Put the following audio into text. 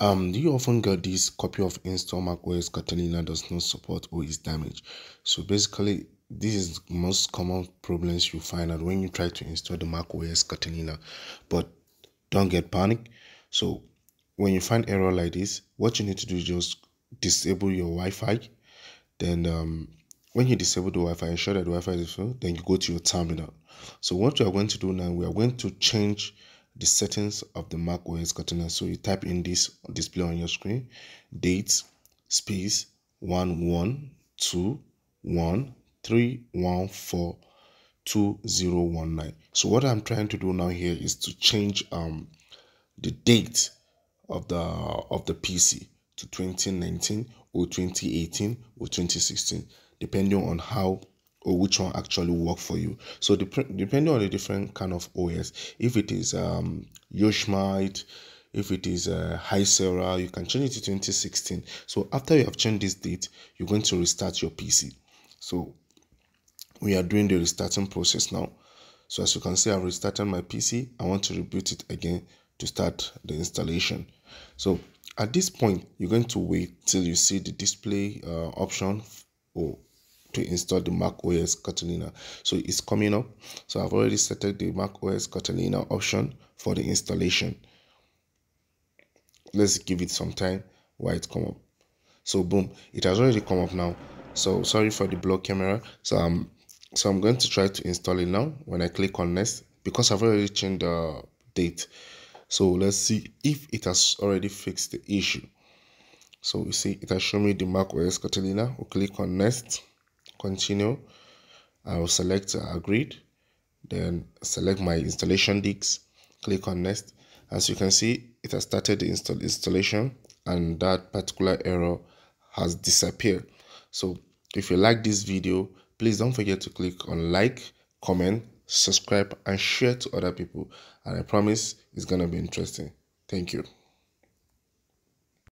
Um, do you often get this copy of install macOS Catalina does not support or is damaged? So basically, this is most common problems you find out when you try to install the macOS Catalina. But don't get panic. So when you find error like this, what you need to do is just disable your Wi-Fi. Then um, when you disable the Wi-Fi, ensure that the Wi-Fi is full. Then you go to your terminal. So what we are going to do now, we are going to change the settings of the Mac OS Catalina. So you type in this display on your screen, date, space, one one two one three one four two zero one nine. So what I'm trying to do now here is to change um the date of the of the PC to 2019 or 2018 or 2016, depending on how or which one actually work for you. So depending on the different kind of OS, if it is um, Yosemite, if it is uh, High Sierra, you can change it to 2016. So after you have changed this date, you're going to restart your PC. So we are doing the restarting process now. So as you can see, I've restarted my PC. I want to reboot it again to start the installation. So at this point, you're going to wait till you see the display uh, option or to install the Mac OS Catalina. So it's coming up. So I've already selected the Mac OS Catalina option for the installation. Let's give it some time while it come up. So boom, it has already come up now. So sorry for the block camera. So I'm so I'm going to try to install it now. When I click on next, because I've already changed the date. So let's see if it has already fixed the issue. So you see it has shown me the Mac OS Catalina. We'll click on next continue I will select uh, agreed then select my installation disk click on next. As you can see it has started the install installation and that particular error has disappeared. So if you like this video please don't forget to click on like comment subscribe and share to other people. And i promise it's gonna be interesting. Thank you